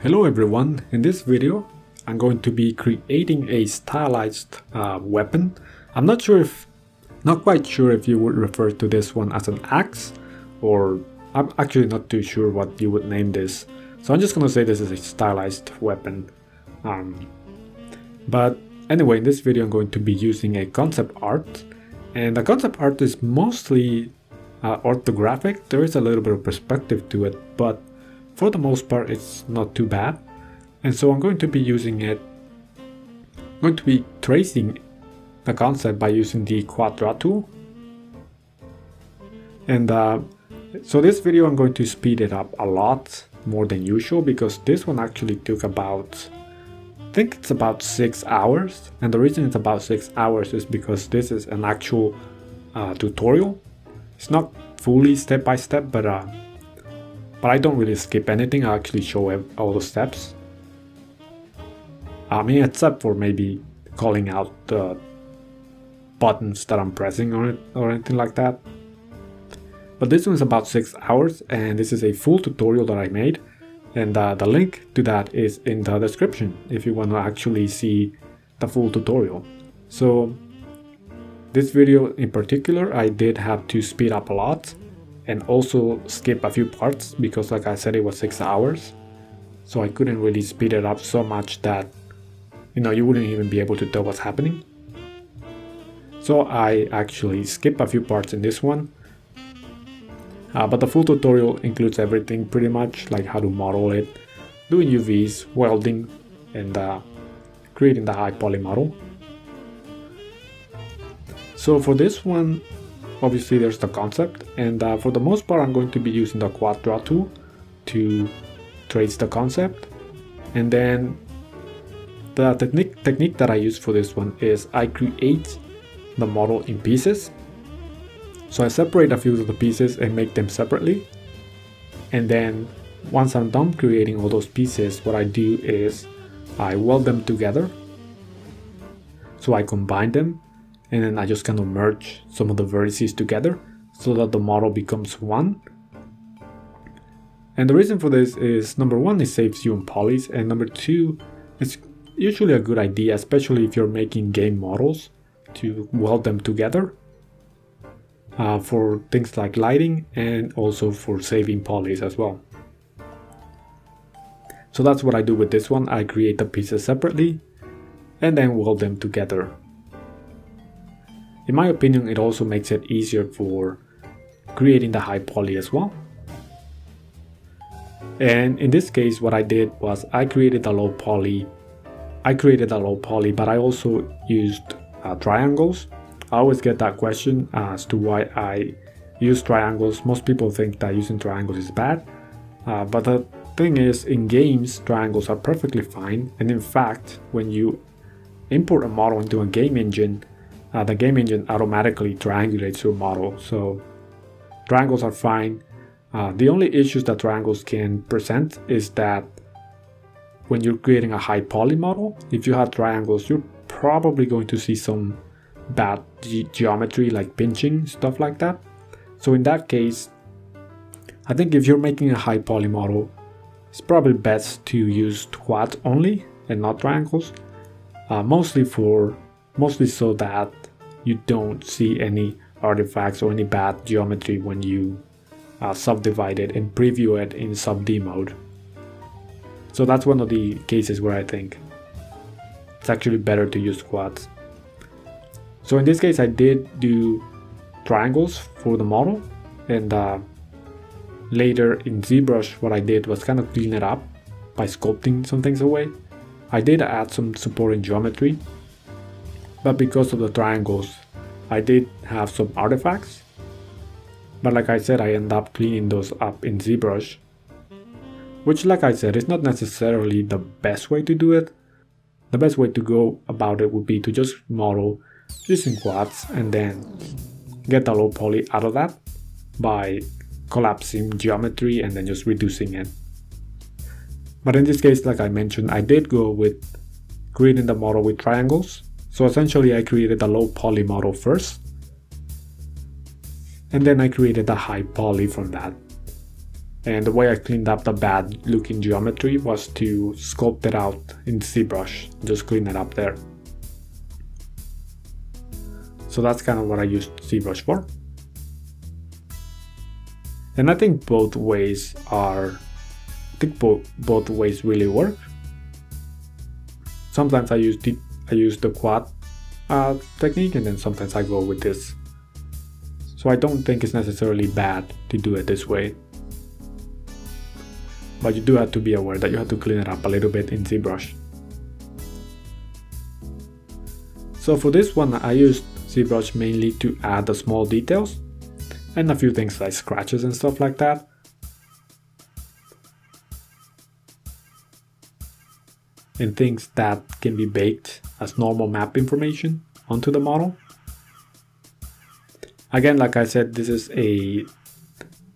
Hello everyone, in this video I'm going to be creating a stylized uh, weapon. I'm not sure if, not quite sure if you would refer to this one as an axe or I'm actually not too sure what you would name this. So I'm just gonna say this is a stylized weapon. Um, but anyway, in this video I'm going to be using a concept art and the concept art is mostly uh, orthographic. There is a little bit of perspective to it, but for the most part it's not too bad. And so I'm going to be using it I'm going to be tracing the concept by using the Quad Draw tool and uh, so this video I'm going to speed it up a lot more than usual because this one actually took about I think it's about six hours. And the reason it's about six hours is because this is an actual uh, tutorial. It's not fully step by step but uh, but I don't really skip anything, I actually show all the steps. I mean, except for maybe calling out the buttons that I'm pressing on it or anything like that. But this one's about 6 hours and this is a full tutorial that I made and uh, the link to that is in the description if you want to actually see the full tutorial. So this video in particular I did have to speed up a lot and also skip a few parts because like I said it was 6 hours. So I couldn't really speed it up so much that you know you wouldn't even be able to tell what's happening. So I actually skip a few parts in this one. Uh, but the full tutorial includes everything pretty much like how to model it doing UVs, welding and uh, creating the high poly model. So for this one obviously there's the concept and uh, for the most part I'm going to be using the quad draw tool to trace the concept. And then the technique technique that I use for this one is I create the model in pieces. So I separate a few of the pieces and make them separately. And then once I'm done creating all those pieces what I do is I weld them together. So I combine them and then I just kind of merge some of the vertices together so that the model becomes one. And the reason for this is number one, it saves you on polys, and number two, it's usually a good idea, especially if you're making game models, to weld them together uh, for things like lighting and also for saving polys as well. So that's what I do with this one. I create the pieces separately and then weld them together in my opinion, it also makes it easier for creating the high poly as well. And in this case, what I did was I created a low poly. I created a low poly, but I also used uh, triangles. I always get that question as to why I use triangles. Most people think that using triangles is bad, uh, but the thing is, in games, triangles are perfectly fine. And in fact, when you import a model into a game engine, uh, the game engine automatically triangulates your model. So triangles are fine. Uh, the only issues that triangles can present is that when you're creating a high poly model, if you have triangles, you're probably going to see some bad ge geometry like pinching, stuff like that. So in that case, I think if you're making a high poly model, it's probably best to use quads only and not triangles. Uh, mostly for mostly so that you don't see any artifacts or any bad geometry when you uh, subdivide it and preview it in sub-D mode. So that's one of the cases where I think it's actually better to use quads. So in this case I did do triangles for the model and uh, later in ZBrush what I did was kind of clean it up by sculpting some things away. I did add some supporting geometry but because of the triangles I did have some artifacts. But like I said I end up cleaning those up in ZBrush which like I said is not necessarily the best way to do it. The best way to go about it would be to just model using quads and then get the low poly out of that by collapsing geometry and then just reducing it. But in this case like I mentioned I did go with creating the model with triangles so essentially I created a low poly model first, and then I created a high poly from that. And the way I cleaned up the bad looking geometry was to sculpt it out in ZBrush, just clean it up there. So that's kind of what I used ZBrush for. And I think both ways are, I think both, both ways really work. Sometimes I use the, I use the quad uh, technique and then sometimes I go with this. So I don't think it's necessarily bad to do it this way. But you do have to be aware that you have to clean it up a little bit in ZBrush. So for this one I used ZBrush mainly to add the small details and a few things like scratches and stuff like that. And things that can be baked as normal map information onto the model. Again, like I said, this is a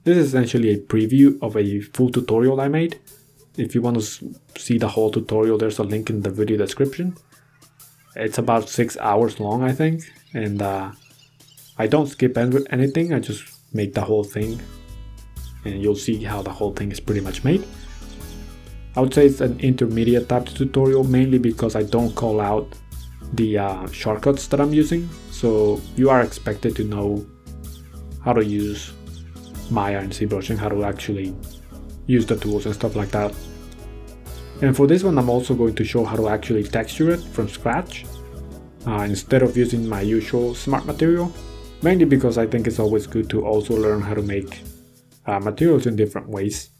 this is essentially a preview of a full tutorial I made. If you want to see the whole tutorial, there's a link in the video description. It's about six hours long, I think, and uh, I don't skip anything, I just make the whole thing, and you'll see how the whole thing is pretty much made. I would say it's an intermediate type tutorial, mainly because I don't call out the uh, shortcuts that I'm using, so you are expected to know how to use Maya and ZBrush and how to actually use the tools and stuff like that. And for this one I'm also going to show how to actually texture it from scratch uh, instead of using my usual smart material, mainly because I think it's always good to also learn how to make uh, materials in different ways.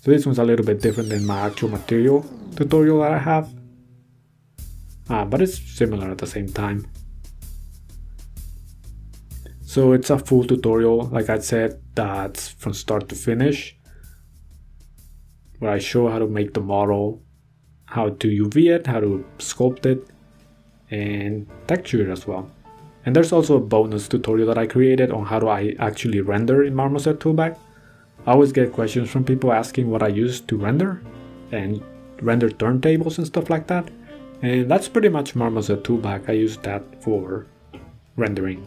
So this one's a little bit different than my actual material tutorial that I have, uh, but it's similar at the same time. So it's a full tutorial, like I said, that's from start to finish, where I show how to make the model, how to UV it, how to sculpt it, and texture it as well. And there's also a bonus tutorial that I created on how do I actually render in Marmoset Toolbag. I always get questions from people asking what I use to render and render turntables and stuff like that. And that's pretty much Marmoset Toolbag. I use that for rendering.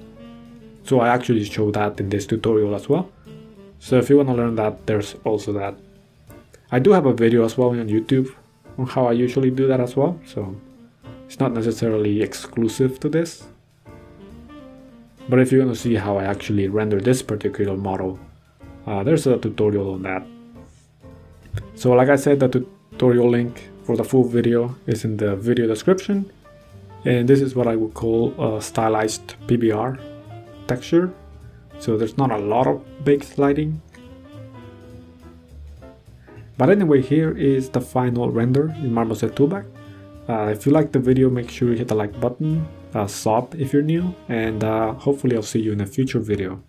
So I actually show that in this tutorial as well. So if you want to learn that, there's also that. I do have a video as well on YouTube on how I usually do that as well. So it's not necessarily exclusive to this. But if you want to see how I actually render this particular model, uh, there's a tutorial on that. So like I said, the tutorial link for the full video is in the video description. And this is what I would call a stylized PBR texture so there's not a lot of big sliding but anyway here is the final render in Marmoset Toolbag uh, if you like the video make sure you hit the like button uh, sub if you're new and uh, hopefully I'll see you in a future video